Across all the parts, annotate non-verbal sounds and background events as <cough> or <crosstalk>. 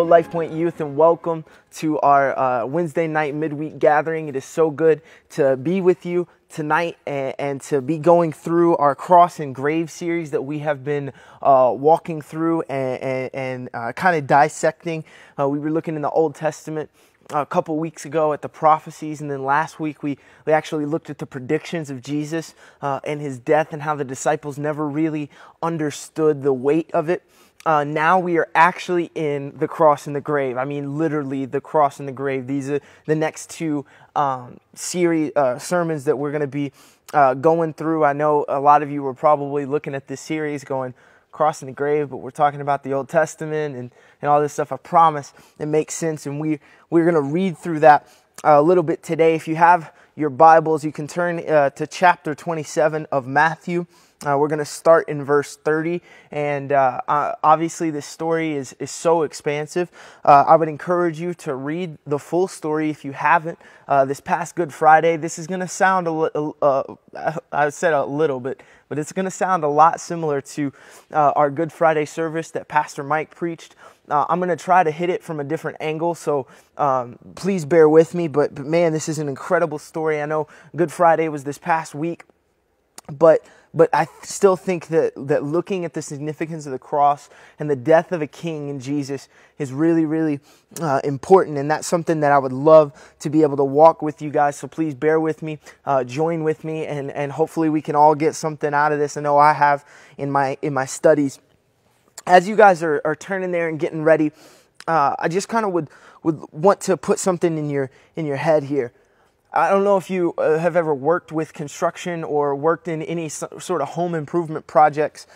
Hello, Lifepointe Youth, and welcome to our uh, Wednesday night midweek gathering. It is so good to be with you tonight and, and, to be going through our cross and grave series that we have been uh, walking through and, and, and uh, kind of dissecting. Uh, we were looking in the Old Testament a couple weeks ago at the prophecies, and then last week we, we actually looked at the predictions of Jesus uh, and his death and how the disciples never really understood the weight of it. Uh, now we are actually in the cross and the grave. I mean, literally the cross and the grave. These are the next two um, series uh, sermons that we're going to be uh, going through. I know a lot of you were probably looking at this series going, crossing the grave, but we're talking about the Old Testament and, and all this stuff. I promise it makes sense. And we, we're going to read through that a little bit today. If you have your Bibles, you can turn uh, to chapter 27 of Matthew. Uh, we're going to start in verse 30. And uh, uh, obviously, this story is, is so expansive. Uh, I would encourage you to read the full story if you haven't. Uh, this past Good Friday, this is going to sound a little, I said a little bit, but it's going to sound a lot similar to our Good Friday service that Pastor Mike preached. I'm going to try to hit it from a different angle, so um, please bear with me. But, but man, this is an incredible story. I know Good Friday was this past week, but but I still think that, that looking at the significance of the cross and the death of a king in Jesus is really, really uh, important. And that's something that I would love to be able to walk with you guys. So please bear with me, uh, join with me, and, and hopefully we can all get something out of this. I know I have in my, in my studies. As you guys are, are turning there and getting ready, uh, I just kind of would, would want to put something in your, in your head here. I don't know if you uh, have ever worked with construction or worked in any sort of home improvement projects,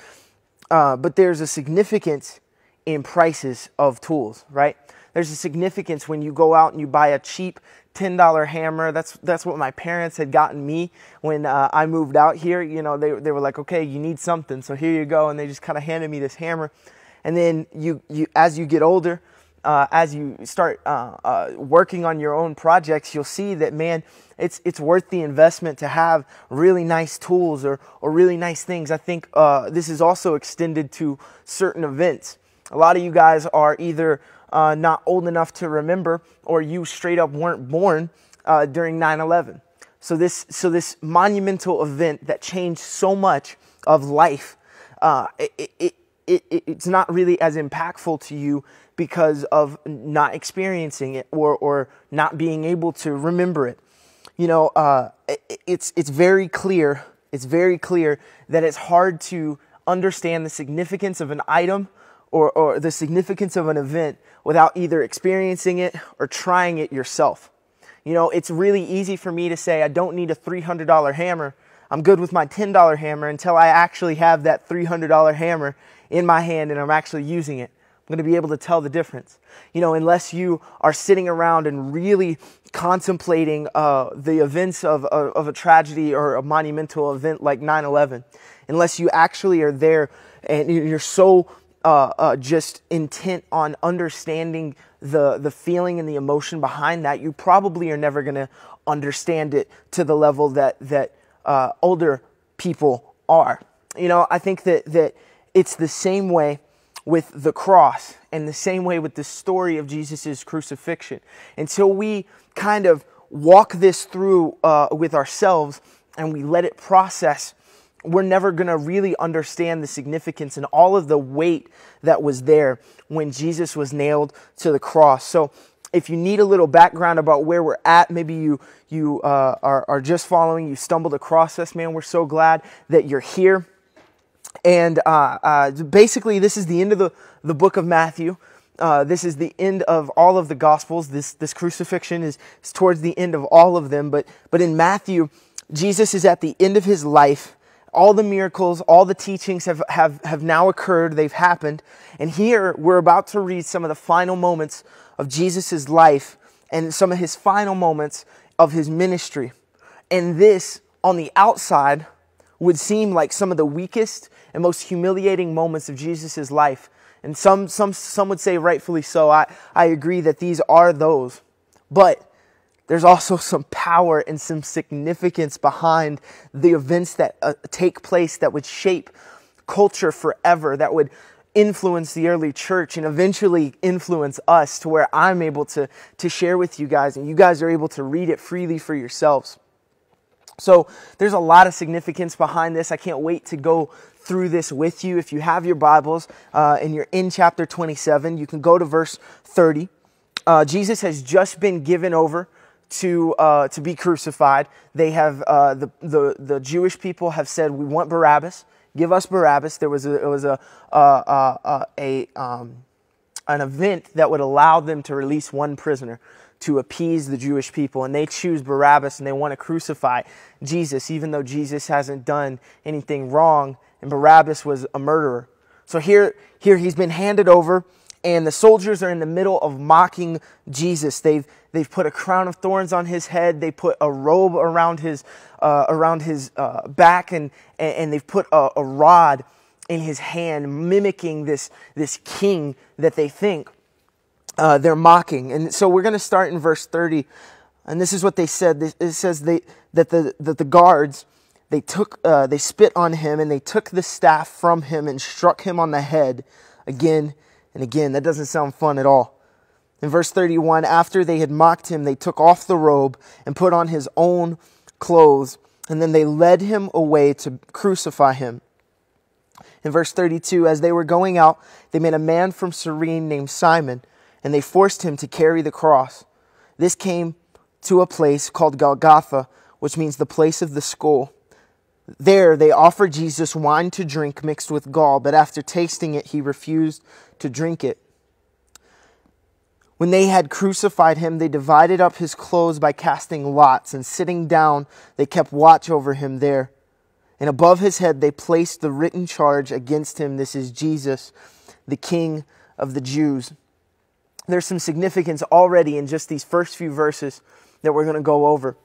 uh, but there's a significance in prices of tools, right? There's a significance when you go out and you buy a cheap $10 hammer. That's, that's what my parents had gotten me when uh, I moved out here. You know, they, they were like, okay, you need something, so here you go. And they just kind of handed me this hammer. And then you, you, as you get older, uh, as you start uh, uh, working on your own projects, you'll see that, man, it's, it's worth the investment to have really nice tools or, or really nice things. I think uh, this is also extended to certain events. A lot of you guys are either uh, not old enough to remember or you straight up weren't born uh, during 9 11. So this, so this monumental event that changed so much of life, it, it, it, it's not really as impactful to you because of not experiencing it or, or not being able to remember it. You know, uh, it, it's, it's very clear, it's very clear that it's hard to understand the significance of an item or, or the significance of an event without either experiencing it or trying it yourself. You know, it's really easy for me to say I don't need a $300 hammer. I'm good with my $10 hammer until I actually have that $300 hammer in my hand and I'm actually using it. I'm going to be able to tell the difference. You know, unless you are sitting around and really contemplating uh, the events of, of, of, a tragedy or a monumental event like 9 11, unless you actually are there and you're so uh, uh, just intent on understanding the, the feeling and the emotion behind that, you probably are never going to understand it to the level that, that uh, older people are. You know, I think that, that it's the same way with the cross and the same way with the story of Jesus' crucifixion. Until we kind of walk this through uh, with ourselves and we let it process, we're never going to really understand the significance and all of the weight that was there when Jesus was nailed to the cross. So, if you need a little background about where we're at, maybe you you uh, are, are just following, you stumbled across us, man. We're so glad that you're here. And uh, uh, basically, this is the end of the, the book of Matthew. Uh, this is the end of all of the Gospels. This, this crucifixion is, is towards the end of all of them. But, but in Matthew, Jesus is at the end of his life. All the miracles, all the teachings have, have, have now occurred, they've happened. And here we're about to read some of the final moments of Jesus' life and some of his final moments of his ministry. And this, on the outside, would seem like some of the weakest and most humiliating moments of Jesus' life. And some, some, some would say rightfully so. I, I agree that these are those. But there's also some power and some significance behind the events that uh, take place that would shape culture forever, that would influence the early church and eventually influence us to where I'm able to, to share with you guys and you guys are able to read it freely for yourselves. So there's a lot of significance behind this. I can't wait to go through this with you. If you have your Bibles uh, and you're in chapter 27, you can go to verse 30. Uh, Jesus has just been given over to uh, to be crucified. They have uh, the, the the Jewish people have said we want Barabbas. Give us Barabbas. There was a, it was a uh, uh, a um, an event that would allow them to release one prisoner to appease the Jewish people, and they choose Barabbas and they want to crucify Jesus, even though Jesus hasn't done anything wrong, and Barabbas was a murderer. So here, here he's been handed over, and the soldiers are in the middle of mocking Jesus. They've they've put a crown of thorns on his head. They put a robe around his uh, around his uh, back, and and they've put a, a rod in his hand, mimicking this this king that they think uh, they're mocking. And so we're going to start in verse 30. And this is what they said. It says they, that, the, that the guards, they, took, uh, they spit on him and they took the staff from him and struck him on the head again and again. That doesn't sound fun at all. In verse 31, after they had mocked him, they took off the robe and put on his own clothes, and then they led him away to crucify him. In verse 32, as they were going out, they made a man from Cyrene named Simon and they forced him to carry the cross. This came to a place called Golgotha, which means the place of the skull. There they offered Jesus wine to drink mixed with gall, but after tasting it, he refused to drink it. When they had crucified him, they divided up his clothes by casting lots, and sitting down, they kept watch over him there. And above his head, they placed the written charge against him This is Jesus, the King of the Jews there's some significance already in just these first few verses that we're going to go over.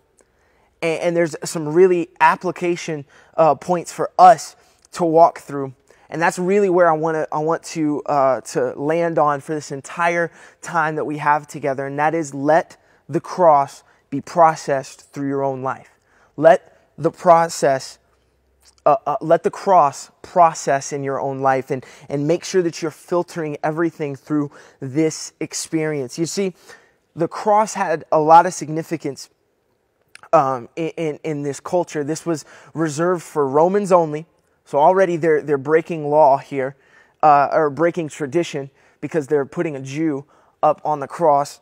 And, and, there's some really application uh, points for us to walk through. And that's really where I want to I want to uh, to land on for this entire time that we have together, and that is let the cross be processed through your own life. Let the process uh, uh, let the cross process in your own life and, and make sure that you're filtering everything through this experience. You see, the cross had a lot of significance um, in, in this culture. This was reserved for Romans only. So already they're, they're breaking law here, uh, or breaking tradition because they're putting a Jew up on the cross.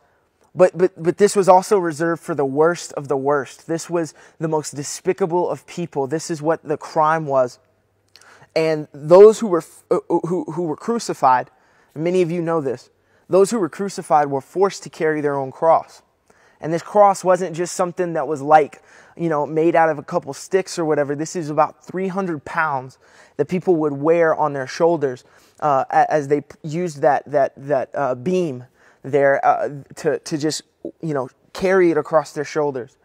But, but, but this was also reserved for the worst of the worst. This was the most despicable of people. This is what the crime was. And those who were, uh, who, who were crucified, many of you know this, those who were crucified were forced to carry their own cross. And this cross wasn't just something that was like, you know, made out of a couple sticks or whatever. This is about 300 pounds that people would wear on their shoulders uh, as they used that, that, that uh, beam there uh, to, to just, you know, carry it across their shoulders.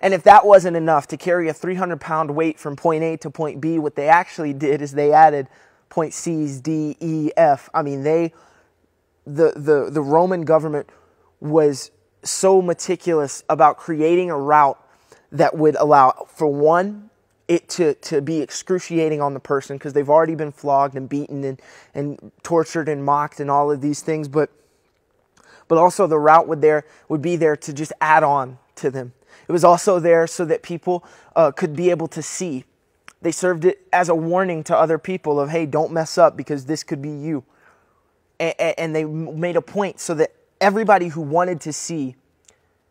And if that wasn't enough to carry a 300 pound weight from point A to point B, what they actually did is they added point C's, D, E, F. I mean, they, the, the, the Roman government was so meticulous about creating a route that would allow, for one, it to, to be excruciating on the person because they've already been flogged and beaten and, and tortured and mocked and all of these things. But but also the route would there would be there to just add on to them. It was also there so that people uh, could be able to see. They served it as a warning to other people of, hey, don't mess up because this could be you. And, and they made a point so that everybody who wanted to see,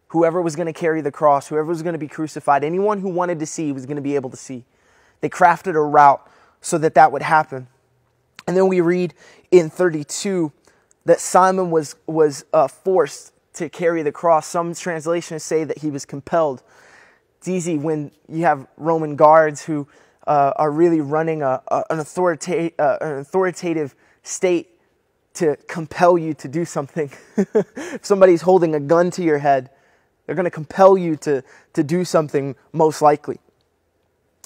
whoever was going to carry the cross, whoever was going to be crucified, anyone who wanted to see was going to be able to see. They crafted a route so that that would happen. And then we read in 32 that Simon was, was uh, forced to carry the cross. Some translations say that he was compelled. It's easy when you have Roman guards who uh, are really running a, a an, authorita- uh, an authoritative state to compel you to do something. <laughs> if somebody's holding a gun to your head, they're going to compel you to, to do something, most likely.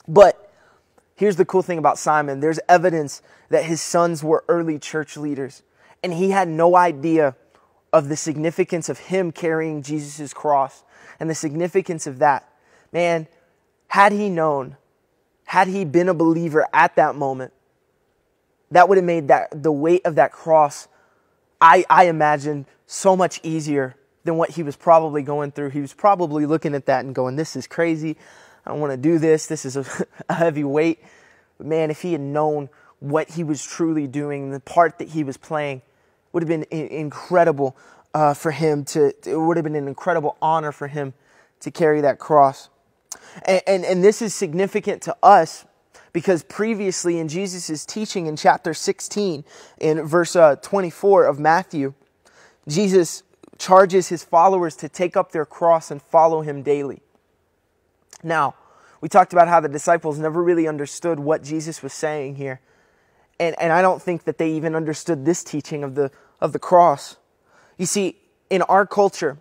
But here's the cool thing about Simon there's evidence that his sons were early church leaders and he had no idea of the significance of him carrying Jesus' cross and the significance of that. Man, had he known, had he been a believer at that moment, that would have made that the weight of that cross, I, I imagine, so much easier than what he was probably going through. He was probably looking at that and going, This is crazy. I don't want to do this. This is a, <laughs> a heavy weight. But man, if he had known what he was truly doing, the part that he was playing, would have been incredible uh, for him to, it would have been an incredible honor for him to carry that cross. And, and, and this is significant to us because previously in Jesus' teaching in chapter 16, in verse uh, 24 of Matthew, Jesus charges his followers to take up their cross and follow him daily. Now, we talked about how the disciples never really understood what Jesus was saying here. And, and I don't think that they even understood this teaching of the, of the cross. You see, in our culture,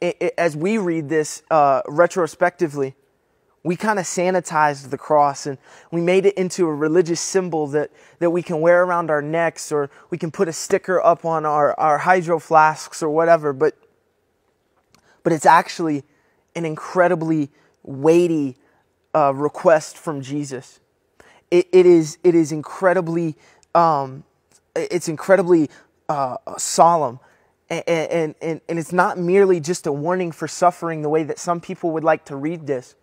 it, it, as we read this uh, retrospectively, we kind of sanitized the cross and we made it into a religious symbol that, that we can wear around our necks or we can put a sticker up on our, our hydro flasks or whatever. But, but it's actually an incredibly weighty uh, request from Jesus. It, it, is, it is incredibly, um, it's incredibly uh, solemn. And, and, and, it's not merely just a warning for suffering the way that some people would like to read this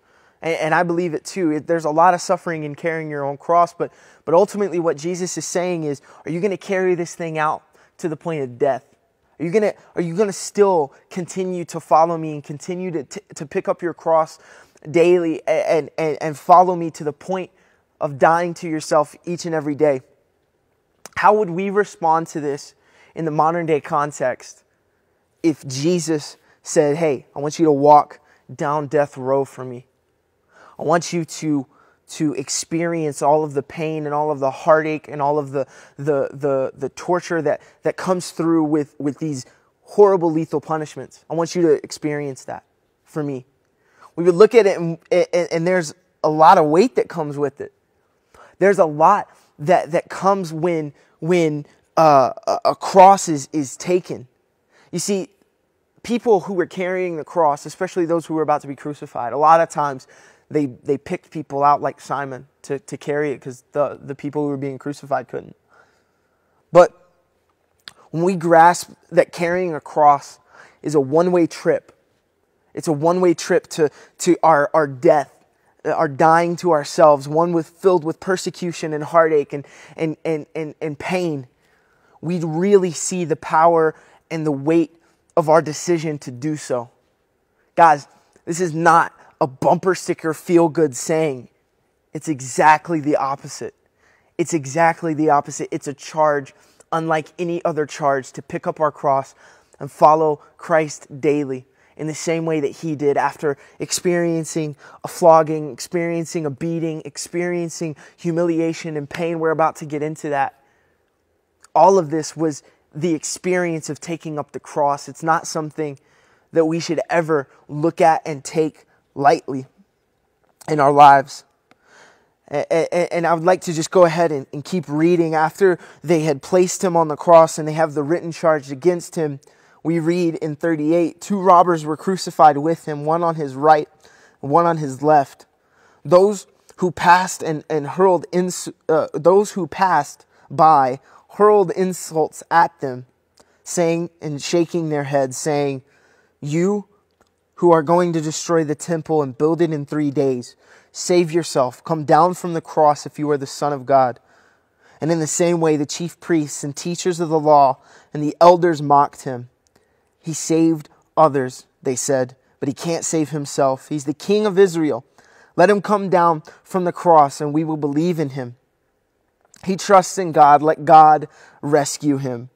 and, and I believe it too. It, there's a lot of suffering in carrying your own cross, but, but ultimately, what Jesus is saying is, are you going to carry this thing out to the point of death? Are you gonna Are you gonna still continue to follow me and continue to to pick up your cross daily and, and and follow me to the point of dying to yourself each and every day? How would we respond to this in the modern day context if Jesus said, "Hey, I want you to walk down death row for me"? I want you to to experience all of the pain and all of the heartache and all of the the the, the torture that that comes through with with these horrible lethal punishments. I want you to experience that for me. We would look at it and, and, and there's a lot of weight that comes with it. There's a lot that that comes when when uh, a cross is is taken. You see, people who were carrying the cross, especially those who were about to be crucified, a lot of times they, they picked people out like Simon to, to carry it because the, the people who were being crucified couldn't. But when we grasp that carrying a cross is a one way trip, it's a one way trip to, to our, our death, our dying to ourselves, one with, filled with persecution and heartache and, and, and, and, and pain, We'd really see the power and the weight of our decision to do so. Guys, this is not a bumper sticker feel good saying. It's exactly the opposite. It's exactly the opposite. It's a charge unlike any other charge to pick up our cross and follow Christ daily in the same way that he did after experiencing a flogging, experiencing a beating, experiencing humiliation and pain. We're about to get into that. All of this was the experience of taking up the cross. It's not something that we should ever look at and take lightly in our lives. And I would like to just go ahead and keep reading. After they had placed him on the cross and they have the written charge against him, we read in 38 two robbers were crucified with him, one on his right, one on his left. Those who passed and, and hurled ins, uh, those who passed by hurled insults at them, saying and shaking their heads, saying, You who are going to destroy the temple and build it in three days. Save yourself. Come down from the cross if you are the Son of God. And in the same way, the chief priests and teachers of the law and the elders mocked him. He saved others, they said, but he can't save himself. He's the King of Israel. Let him come down from the cross and we will believe in him. He trusts in God. Let God rescue him.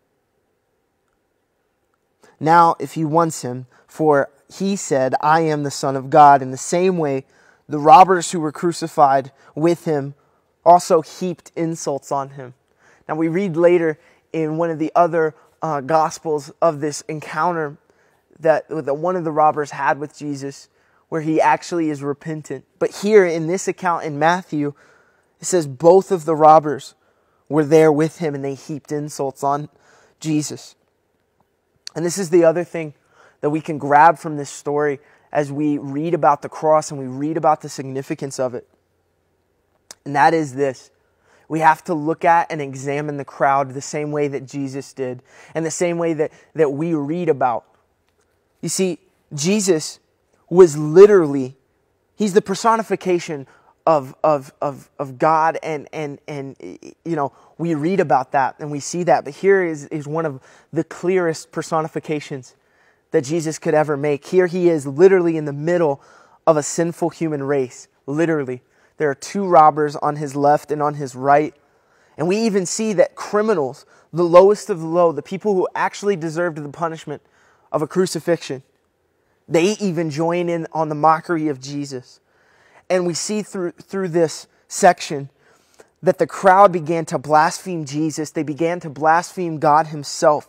Now, if he wants him, for he said, I am the Son of God. In the same way, the robbers who were crucified with him also heaped insults on him. Now, we read later in one of the other uh, gospels of this encounter that, that one of the robbers had with Jesus, where he actually is repentant. But here in this account in Matthew, it says both of the robbers were there with him and they heaped insults on Jesus. And this is the other thing that we can grab from this story as we read about the cross and we read about the significance of it. And that is this We have to look at and examine the crowd the same way that Jesus did and the same way that, that we read about. You see, Jesus was literally, he's the personification of, of, of, of God and, and, and, you know, we read about that and we see that. But here is, is one of the clearest personifications that Jesus could ever make. Here he is literally in the middle of a sinful human race. Literally. There are two robbers on his left and on his right. And we even see that criminals, the lowest of the low, the people who actually deserved the punishment of a crucifixion, they even join in on the mockery of Jesus. And we see through, through this section that the crowd began to blaspheme Jesus. They began to blaspheme God Himself.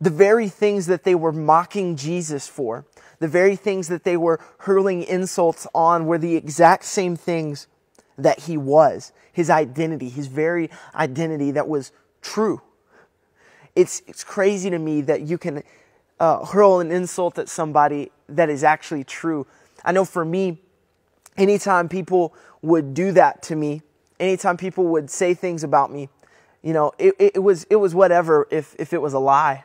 The very things that they were mocking Jesus for, the very things that they were hurling insults on, were the exact same things that He was. His identity, His very identity that was true. It's, it's crazy to me that you can uh, hurl an insult at somebody that is actually true. I know for me, anytime people would do that to me, anytime people would say things about me, you know, it, it, was it was whatever if if it was a lie,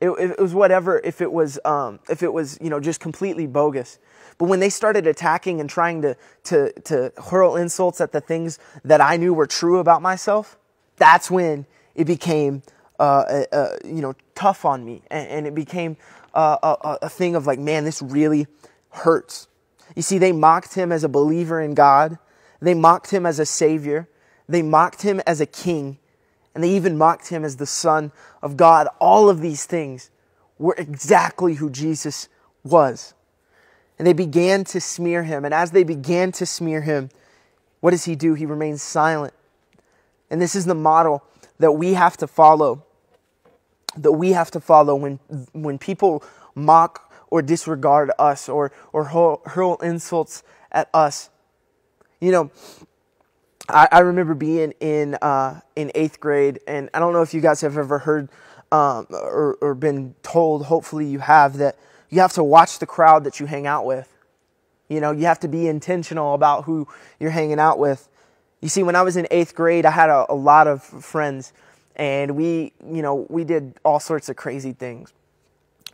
it, it was whatever if it was um, if it was you know just completely bogus. But when they started attacking and trying to to to hurl insults at the things that I knew were true about myself, that's when it became uh, uh, you know tough on me, and, and it became uh, a, a thing of like, man, this really hurts. You see, they mocked him as a believer in God. They mocked him as a savior. They mocked him as a king. And they even mocked him as the son of God. All of these things were exactly who Jesus was. And they began to smear him. And as they began to smear him, what does he do? He remains silent. And this is the model that we have to follow. That we have to follow when, when people mock or disregard us or, or hurl, hurl insults at us. You know, I, I remember being in, uh, in eighth grade, and I don't know if you guys have ever heard um, or, or been told, hopefully you have, that you have to watch the crowd that you hang out with. You know, you have to be intentional about who you're hanging out with. You see, when I was in eighth grade, I had a, a lot of friends, and we, you know, we did all sorts of crazy things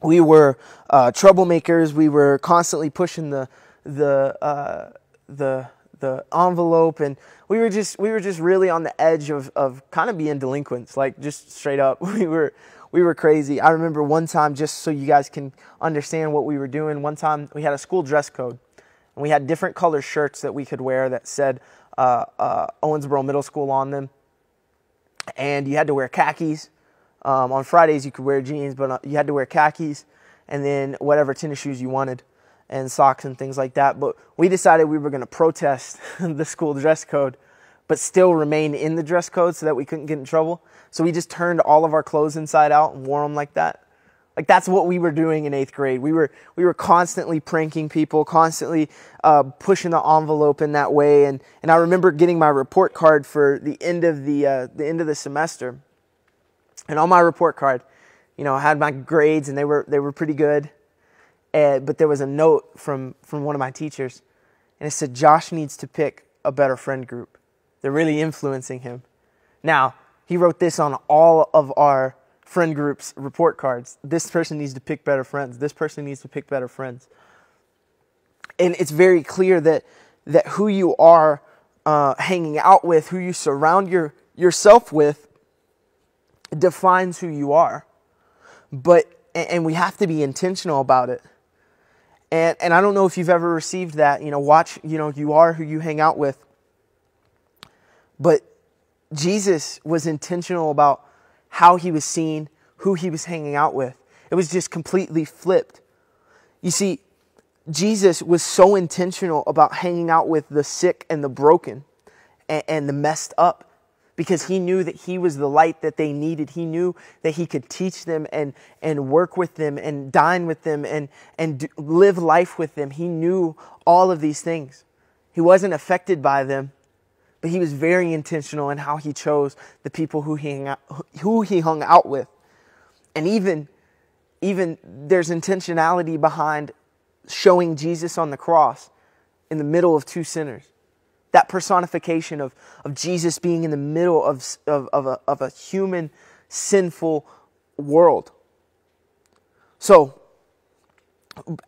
we were uh, troublemakers. We were constantly pushing the the uh, the the envelope, and we were just we were just really on the edge of of kind of being delinquents, like just straight up. <laughs> We were we were crazy. I remember one time, just so you guys can understand what we were doing. One time we had a school dress code, and we had different color shirts that we could wear that said uh, uh Owensboro Middle School on them, and you had to wear khakis um, on Fridays, you could wear jeans, but uh, you had to wear khakis and then whatever tennis shoes you wanted and socks and things like that. But we decided we were going to protest <laughs> the school dress code, but still remain in the dress code so that we couldn't get in trouble. So we just turned all of our clothes inside out and wore them like that. Like that's what we were doing in eighth grade. We were we were constantly pranking people, constantly uh, pushing the envelope in that way. And and I remember getting my report card for the end of the uh, the end of the semester, and on my report card, you know, I had my grades and they were they were pretty good. But there was a note from from one of my teachers, and it said Josh needs to pick a better friend group. They're really influencing him. Now he wrote this on all of our friend groups report cards. This person needs to pick better friends. This person needs to pick better friends. And it's very clear that that who you are uh, hanging out with, who you surround your yourself with, defines who you are. But and we have to be intentional about it. And and I don't know if you've ever received that, you know, watch, you know, you are who you hang out with. But Jesus was intentional about how he was seen, who he was hanging out with. It was just completely flipped. You see, Jesus was so intentional about hanging out with the sick and the broken and, and the messed up because he knew that he was the light that they needed. He knew that he could teach them and, and work with them and dine with them and, and do, live life with them. He knew all of these things. He wasn't affected by them, but he was very intentional in how he chose the people who he hung out, who he hung out with. And even, even there's intentionality behind showing Jesus on the cross in the middle of two sinners. That personification of, of Jesus being in the middle of, of, of, a, of a human, sinful world. So,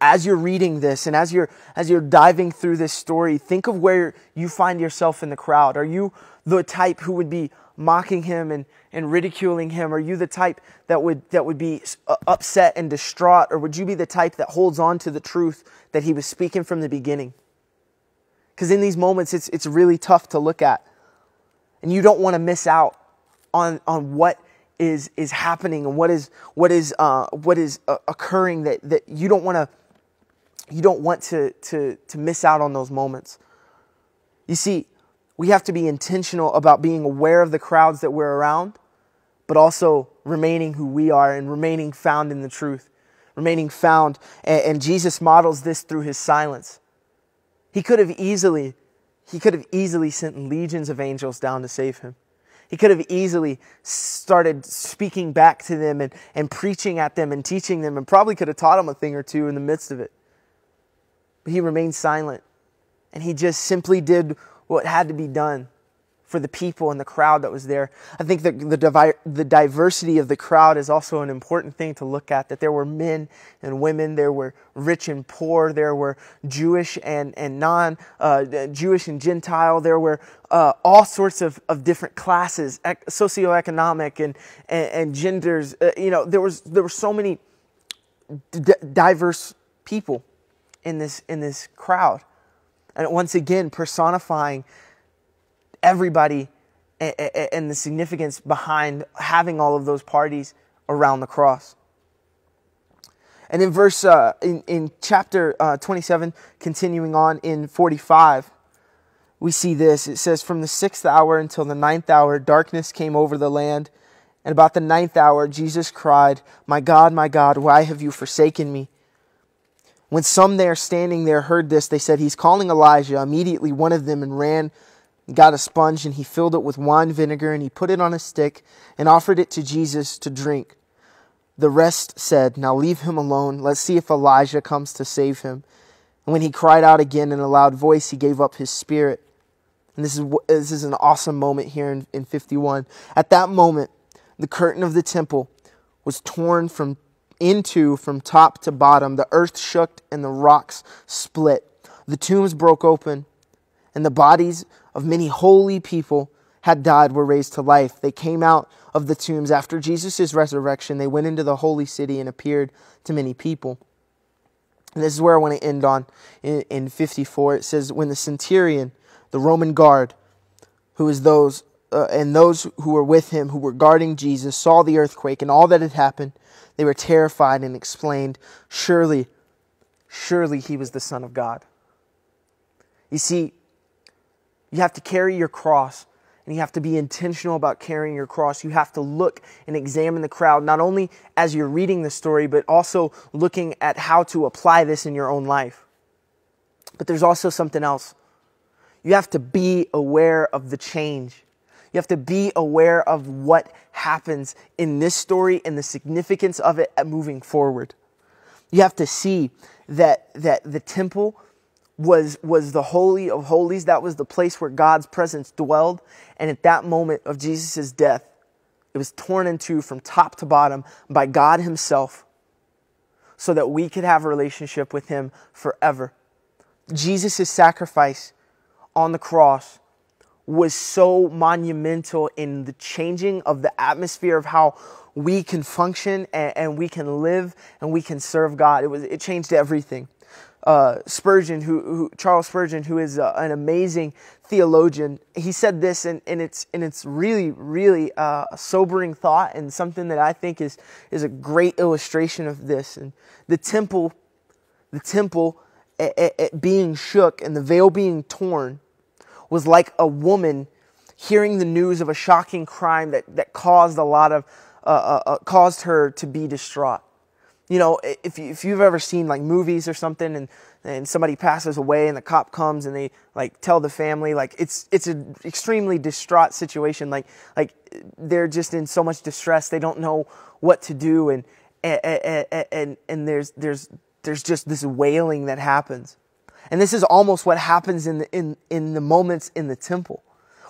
as you're reading this and as you're as you're diving through this story think of where you find yourself in the crowd. Are you the type who would be mocking him and, and ridiculing him? Are you the type that would that would be upset and distraught? Or would you be the type that holds on to the truth that he was speaking from the beginning because in these moments it's it's really tough to look at and you don't want to miss out on on what is is happening and what is what is uh, what is uh, occurring that that you don't want to you don't want to to to miss out on those moments. You see, we have to be intentional about being aware of the crowds that we're around, but also remaining who we are and remaining found in the truth, remaining found. And, and Jesus models this through his silence. He could have easily he could have easily sent legions of angels down to save him. He could have easily started speaking back to them and, and preaching at them and teaching them and probably could have taught them a thing or two in the midst of it. But he remained silent and he just simply did what had to be done for the people and the crowd that was there. I think that the, the diversity of the crowd is also an important thing to look at. That there were men and women, there were rich and poor, there were Jewish and, and non uh, Jewish and Gentile, there were uh, all sorts of, of different classes, ec- socioeconomic and, and, and genders. Uh, you know, there, was, there were so many d- diverse people in this, in this crowd. And once again, personifying everybody and the significance behind having all of those parties around the cross. And in verse, uh, in, in chapter uh, 27, continuing on in 45, we see this. It says, From the sixth hour until the ninth hour, darkness came over the land. And about the ninth hour, Jesus cried, My God, my God, why have you forsaken me? When some there standing there heard this, they said, He's calling Elijah. Immediately one of them and ran got a sponge and he filled it with wine vinegar and he put it on a stick and offered it to Jesus to drink. The rest said, Now leave him alone. Let's see if Elijah comes to save him. And when he cried out again in a loud voice, he gave up his spirit. And this is, this is an awesome moment here in, in 51. At that moment, the curtain of the temple was torn from into from top to bottom. The earth shook and the rocks split. The tombs broke open, and the bodies of many holy people had died were raised to life. They came out of the tombs after Jesus' resurrection. They went into the holy city and appeared to many people. And this is where I want to end on in, in 54. It says, When the centurion, the Roman guard, who is those, uh, and those who were with him, who were guarding Jesus, saw the earthquake and all that had happened, they were terrified and exclaimed, Surely, surely he was the Son of God. You see, you have to carry your cross and you have to be intentional about carrying your cross. You have to look and examine the crowd, not only as you're reading the story, but also looking at how to apply this in your own life. But there's also something else. You have to be aware of the change. You have to be aware of what happens in this story and the significance of it moving forward. You have to see that, that the temple was, was the Holy of Holies. That was the place where God's presence dwelled. And at that moment of Jesus' death, it was torn in two from top to bottom by God Himself so that we could have a relationship with Him forever. Jesus' sacrifice on the cross was so monumental in the changing of the atmosphere of how we can function and, and we can live and we can serve God. It was it changed everything uh, Spurgeon, who, who, Charles Spurgeon, who is uh, an amazing theologian, he said this, and, and it's and it's really really uh, a sobering thought, and something that I think is is a great illustration of this. And the temple, the temple, it being shook and the veil being torn, was like a woman hearing the news of a shocking crime that that caused a lot of uh, uh, uh, caused her to be distraught you know, if, you, if you've ever seen like movies or something and, and somebody passes away and the cop comes and they like tell the family, like it's, it's an extremely distraught situation. Like, like they're just in so much distress. They don't know what to do. And, and, and, and there's, there's, there's just this wailing that happens. And this is almost what happens in the, in, in the moments in the temple,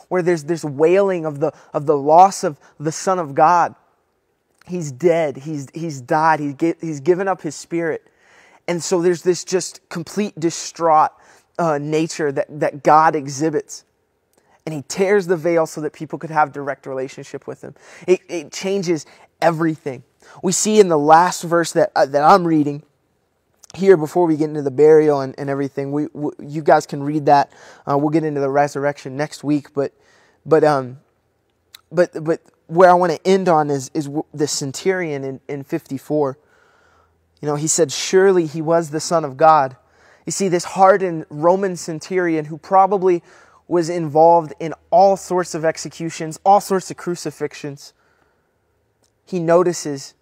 where there's this wailing of the, of the loss of the Son of God. He's dead. He's, he's died. He he's given up his spirit. And so there's this just complete distraught uh, nature that, that God exhibits. And he tears the veil so that people could have direct relationship with him. It, it changes everything. We see in the last verse that, uh, that I'm reading here before we get into the burial and, and everything. We, we you guys can read that. Uh, we'll get into the resurrection next week. But, but, um, but, but where I want to end on is, is the centurion in, in 54. You know, he said, Surely he was the Son of God. You see, this hardened Roman centurion who probably was involved in all sorts of executions, all sorts of crucifixions, he notices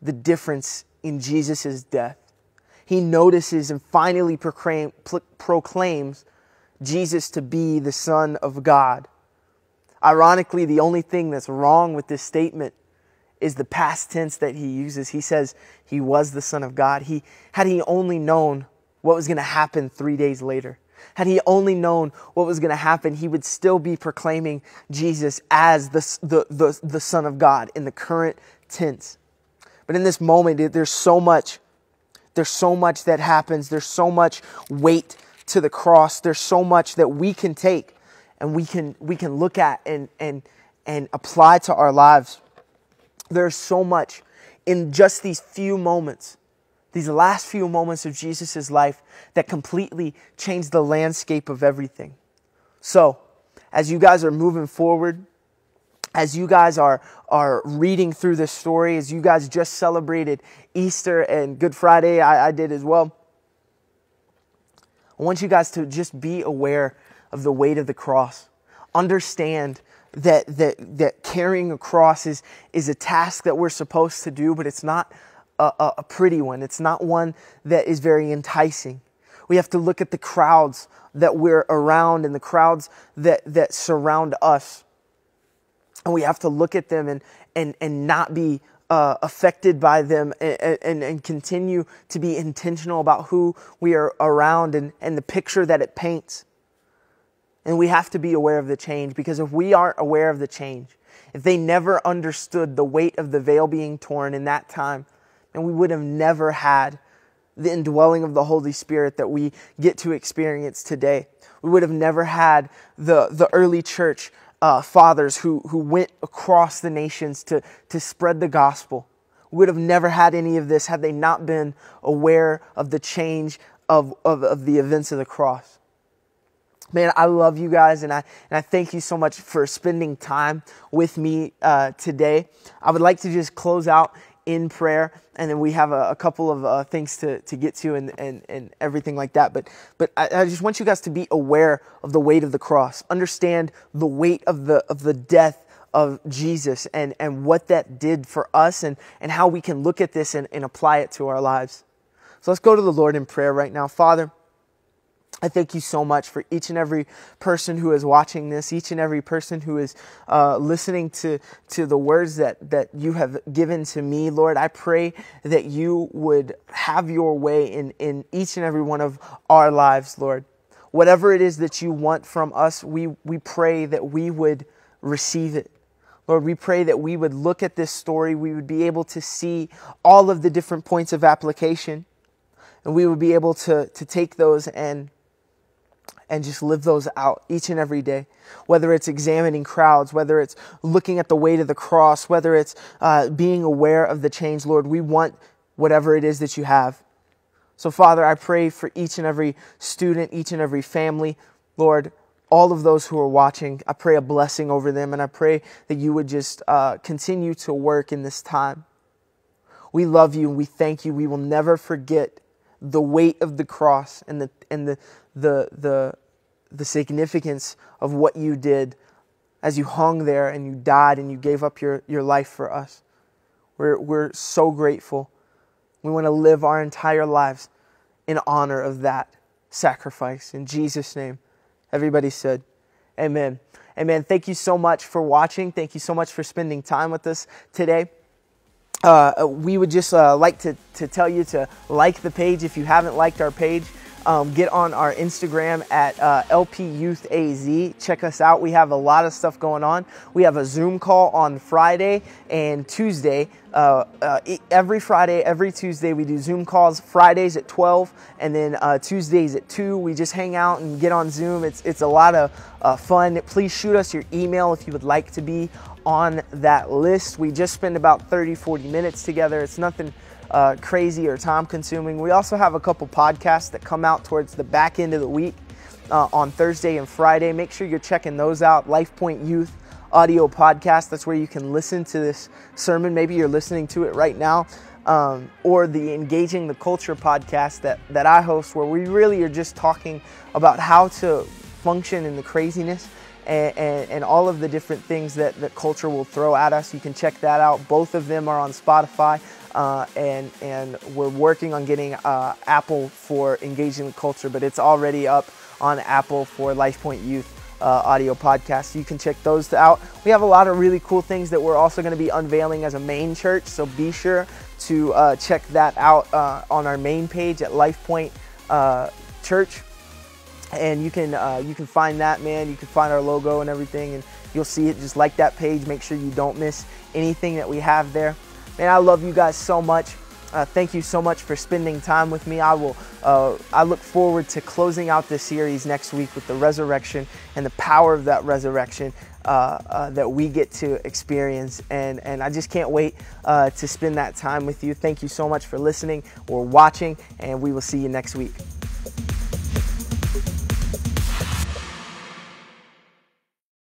the difference in Jesus' death. He notices and finally proclaim, proclaims Jesus to be the Son of God. Ironically, the only thing that's wrong with this statement is the past tense that he uses. He says he was the Son of God. He, had he only known what was going to happen three days later, had he only known what was going to happen, he would still be proclaiming Jesus as the, the, the, the Son of God in the current tense. But in this moment, there's so much. There's so much that happens. There's so much weight to the cross. There's so much that we can take and we can we can look at and and and apply to our lives. There's so much in just these few moments, these last few moments of Jesus' life that completely changed the landscape of everything. So, as you guys are moving forward, as you guys are, are reading through this story, as you guys just celebrated Easter and Good Friday, I, I did as well. I want you guys to just be aware of the weight of the cross. Understand that, that, that carrying a cross is, is a task that we're supposed to do, but it's not a, a, pretty one. It's not one that is very enticing. We have to look at the crowds that we're around and the crowds that, that surround us. And we have to look at them and, and, and not be uh, affected by them and, and, and, continue to be intentional about who we are around and, and the picture that it paints. And we have to be aware of the change because if we aren't aware of the change, if they never understood the weight of the veil being torn in that time, then we would have never had the indwelling of the Holy Spirit that we get to experience today. We would have never had the, the early church uh, fathers who, who went across the nations to, to spread the gospel. We would have never had any of this had they not been aware of the change of, of, of the events of the cross. Man, I love you guys, and I, and I thank you so much for spending time with me uh, today. I would like to just close out in prayer, and then we have a, a couple of uh, things to, to get to and, and, and everything like that. But, but I, I, just want you guys to be aware of the weight of the cross, understand the weight of the, of the death of Jesus and, and what that did for us, and, and how we can look at this and, and apply it to our lives. So let's go to the Lord in prayer right now. Father, I thank you so much for each and every person who is watching this, each and every person who is uh, listening to, to the words that, that you have given to me, Lord. I pray that you would have your way in, in each and every one of our lives, Lord. Whatever it is that you want from us, we, we pray that we would receive it. Lord, we pray that we would look at this story, we would be able to see all of the different points of application, and we would be able to, to take those and and just live those out each and every day. Whether it's examining crowds, whether it's looking at the weight of the cross, whether it's uh, being aware of the change, Lord, we want whatever it is that you have. So, Father, I pray for each and every student, each and every family, Lord, all of those who are watching. I pray a blessing over them, and I pray that you would just uh, continue to work in this time. We love you and we thank you. We will never forget the weight of the cross and the and the the the the significance of what you did as you hung there and you died and you gave up your, your life for us. We're, we're so grateful. We want to live our entire lives in honor of that sacrifice. In Jesus' name, everybody said, Amen. Amen. Thank you so much for watching. Thank you so much for spending time with us today. Uh, we would just uh, like to, to tell you to like the page if you haven't liked our page. Um, get on our Instagram at uh, LP Youth AZ. Check us out. We have a lot of stuff going on. We have a Zoom call on Friday and Tuesday. Uh, uh, every Friday, every Tuesday, we do Zoom calls. Fridays at 12, and then uh, Tuesdays at 2. We just hang out and get on Zoom. It's it's a lot of uh, fun. Please shoot us your email if you would like to be on that list. We just spend about 30, 40 minutes together. It's nothing uh, crazy or time consuming. We also have a couple podcasts that come out towards the back end of the week uh, on Thursday and Friday. Make sure you're checking those out. Lifepointe Youth audio podcast. That's where you can listen to this sermon. Maybe you're listening to it right now. Um, or the Engaging the Culture podcast that, that I host, where we really are just talking about how to function in the craziness and, and, and, all of the different things that, that culture will throw at us. You can check that out. Both of them are on Spotify uh, and and we're working on getting uh, Apple for engaging with culture, but it's already up on Apple for Lifepointe Youth. Uh, audio podcasts. You can check those out. We have a lot of really cool things that we're also going to be unveiling as a main church, so be sure to uh, check that out uh, on our main page at Lifepointe uh, Church and you can uh, you can find that man you can find our logo and everything and you'll see it just like that page make sure you don't miss anything that we have there Man, I love you guys so much. Uh, thank you so much for spending time with me. I will. Uh, I look forward to closing out this series next week with the resurrection and the power of that resurrection uh, uh that we get to experience. And and I just can't wait uh, to spend that time with you. Thank you so much for listening or watching, and we will see you next week.